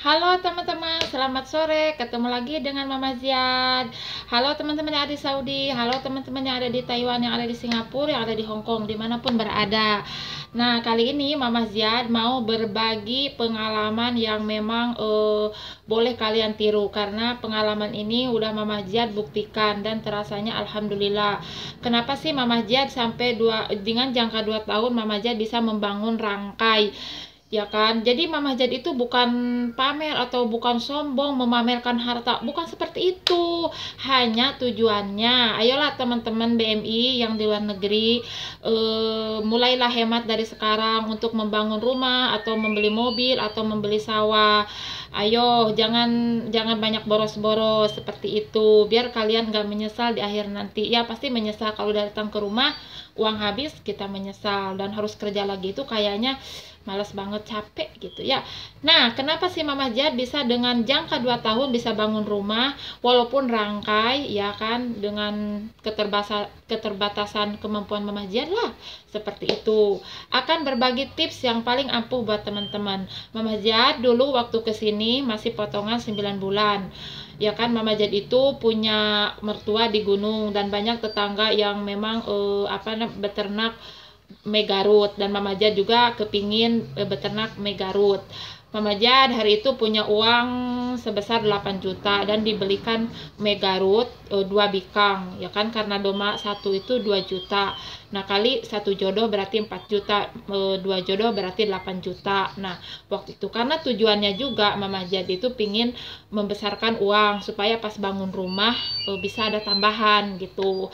Halo teman-teman, selamat sore. Ketemu lagi dengan Mama Ziad. Halo teman-teman yang ada di Saudi, halo teman-teman yang ada di Taiwan, yang ada di Singapura, yang ada di Hong Kong, di mana pun berada. Nah, kali ini Mama Ziad mau berbagi pengalaman yang memang uh, boleh kalian tiru karena pengalaman ini udah Mama Ziad buktikan dan terasanya alhamdulillah. Kenapa sih Mama Ziad sampai dua dengan jangka 2 tahun Mama Ziad bisa membangun rangkai ya kan? Jadi Mama Jad itu bukan pamer atau bukan sombong memamerkan harta. Bukan seperti itu. Hanya tujuannya. Ayolah teman-teman BMI yang di luar negeri eh, mulailah hemat dari sekarang untuk membangun rumah atau membeli mobil atau membeli sawah. Ayo jangan jangan banyak boros-boros seperti itu. Biar kalian gak menyesal di akhir nanti. Ya pasti menyesal kalau datang ke rumah. Uang habis kita menyesal. Dan harus kerja lagi. Itu kayaknya males banget capek gitu ya. Nah kenapa sih Mama Jad bisa dengan jangka 2 tahun bisa bangun rumah walaupun rangkai ya kan dengan keterbatasan keterbatasan kemampuan Mama Jad lah seperti itu. Akan berbagi tips yang paling ampuh buat teman-teman. Mama Jad dulu waktu ke sini masih potongan 9 bulan. Ya kan Mama Jad itu punya mertua di gunung dan banyak tetangga yang memang eh, apa beternak Megarut dan Mama Jad juga kepingin e, beternak Megarut. Mama Jad hari itu punya uang sebesar 8 juta dan dibelikan Megarut e, dua bikang ya kan karena doma satu itu 2 juta. Nah kali satu jodoh berarti 4 juta, e, dua jodoh berarti 8 juta. Nah waktu itu karena tujuannya juga Mama Jad itu pingin membesarkan uang supaya pas bangun rumah bisa ada tambahan gitu.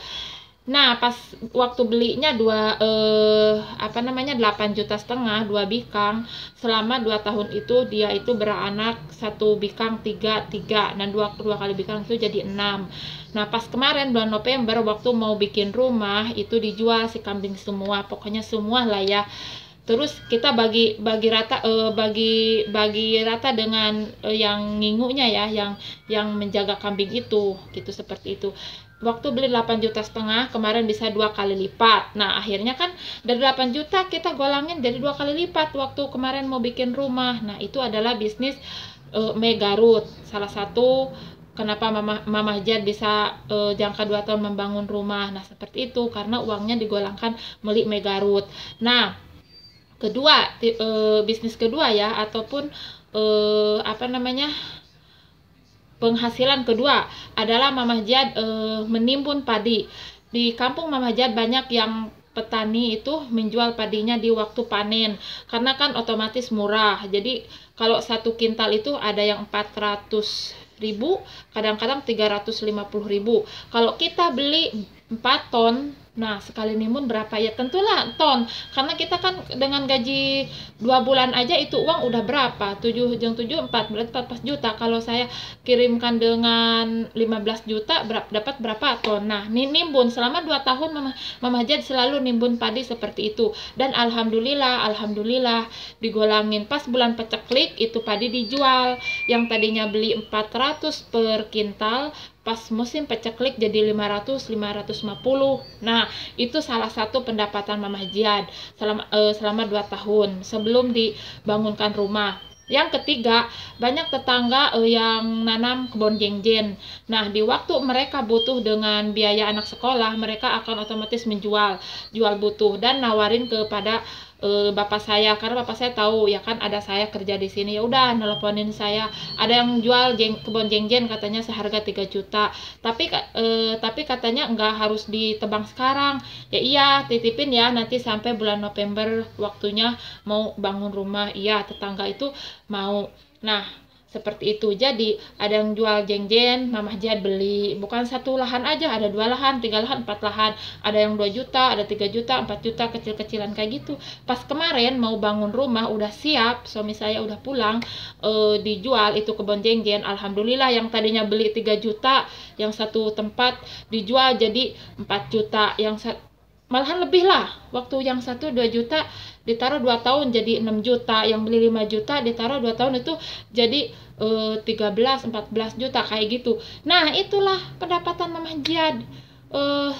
Nah, pas waktu belinya dua eh, apa namanya 8 juta setengah dua bikang selama dua tahun itu dia itu beranak satu bikang tiga tiga dan dua dua kali bikang itu jadi enam. Nah, pas kemarin bulan November waktu mau bikin rumah itu dijual si kambing semua, pokoknya semua lah ya. Terus kita bagi bagi rata eh, bagi bagi rata dengan eh, yang ngingunya ya, yang yang menjaga kambing itu, gitu seperti itu. Waktu beli 8 juta setengah kemarin bisa dua kali lipat. Nah akhirnya kan dari 8 juta kita golangin jadi dua kali lipat waktu kemarin mau bikin rumah. Nah itu adalah bisnis uh, Megarut salah satu kenapa Mama, Mama Jad bisa uh, jangka 2 tahun membangun rumah. Nah seperti itu karena uangnya digolangkan beli Megarut nah kedua uh, bisnis kedua ya ataupun uh, apa namanya penghasilan kedua adalah Mamah Jad e, menimbun padi. Di kampung Mamah Jad banyak yang petani itu menjual padinya di waktu panen karena kan otomatis murah. Jadi kalau satu kintal itu ada yang 400 ribu, kadang-kadang 350 ribu. Kalau kita beli 4 ton Nah, sekali nimun berapa ya? Tentulah ton. Karena kita kan dengan gaji dua bulan aja itu uang udah berapa? 7 jeng 7 4 berarti 14 juta. Kalau saya kirimkan dengan 15 juta berapa, dapat berapa ton? Nah, ini nimbun selama 2 tahun Mama, Mama Jad selalu nimbun padi seperti itu. Dan alhamdulillah, alhamdulillah digolangin pas bulan peceklik itu padi dijual. Yang tadinya beli 400 per kintal pas musim peceklik jadi 500 550 nah itu salah satu pendapatan Mamah Jiad selama eh, selama 2 tahun sebelum dibangunkan rumah yang ketiga, banyak tetangga eh, yang nanam kebun jengjen. Nah, di waktu mereka butuh dengan biaya anak sekolah, mereka akan otomatis menjual, jual butuh dan nawarin kepada e, bapak saya karena bapak saya tahu ya kan ada saya kerja di sini. Ya udah nelponin saya. Ada yang jual jeng, kebun jengjen katanya seharga 3 juta. Tapi e, tapi katanya nggak harus ditebang sekarang. Ya iya titipin ya nanti sampai bulan November waktunya mau bangun rumah. Iya tetangga itu mau. Nah seperti itu. Jadi ada yang jual jeng-jeng mamah jihad beli. Bukan satu lahan aja ada dua lahan tiga lahan empat lahan. Ada yang dua juta ada tiga juta empat juta kecil-kecilan kayak gitu. Pas kemarin mau bangun rumah udah siap suami saya udah pulang e, dijual itu kebun jeng-jeng. Alhamdulillah yang tadinya beli tiga juta yang satu tempat dijual jadi empat juta. Yang malahan lebih lah. Waktu yang satu 2 juta ditaruh 2 tahun jadi 6 juta. Yang beli 5 juta ditaruh 2 tahun itu jadi uh, 13 14 juta kayak gitu. Nah itulah pendapatan Mamah Jihad uh,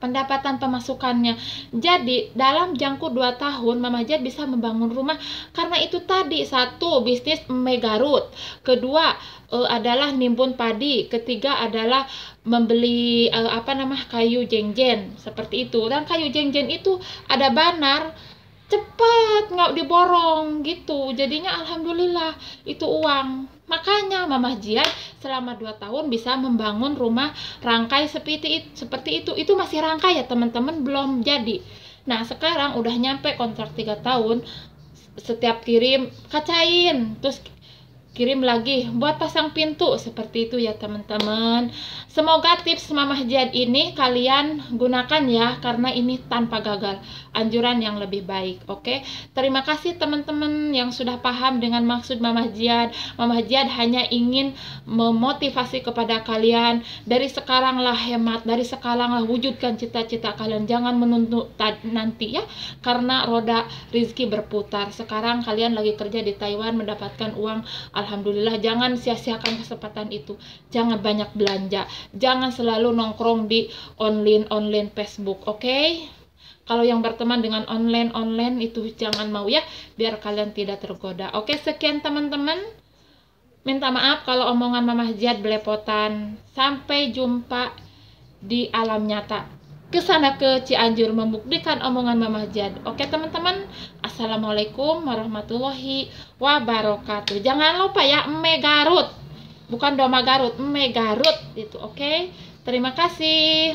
pendapatan pemasukannya. Jadi dalam jangkau 2 tahun Mama Jad bisa membangun rumah karena itu tadi. Satu bisnis megarut, kedua uh, adalah nimbun padi, ketiga adalah membeli uh, apa nama kayu jengjen seperti itu. Dan kayu jengjen itu ada banar cepat nggak diborong gitu. Jadinya alhamdulillah itu uang. Makanya Mama Jian selama 2 tahun bisa membangun rumah rangkai seperti itu, seperti itu. Itu masih rangkai ya teman-teman belum jadi. Nah sekarang udah nyampe kontrak 3 tahun setiap kirim kacain. Terus kirim lagi buat pasang pintu. Seperti itu ya teman-teman. Semoga tips Mamah Jad ini kalian gunakan ya karena ini tanpa gagal. Anjuran yang lebih baik oke? Okay? terima kasih teman-teman yang sudah paham dengan maksud Mamah Jad. Mamah Jad hanya ingin memotivasi kepada kalian. Dari sekaranglah hemat dari sekaranglah wujudkan cita-cita kalian. Jangan menuntut nanti ya karena roda rizki berputar. Sekarang kalian lagi kerja di Taiwan mendapatkan uang Alhamdulillah jangan sia-siakan kesempatan itu. Jangan banyak belanja. Jangan selalu nongkrong di online online Facebook oke? Okay? kalau yang berteman dengan online online itu jangan mau ya biar kalian tidak tergoda. Oke okay, sekian teman-teman. Minta maaf kalau omongan Mama Jad belepotan. Sampai jumpa di alam nyata ke sana ke Cianjur membuktikan omongan Mama Jad. Oke teman-teman, Assalamualaikum warahmatullahi wabarakatuh. Jangan lupa ya, Eme Garut. Bukan Doma Garut, Eme Garut itu. Oke. Terima kasih.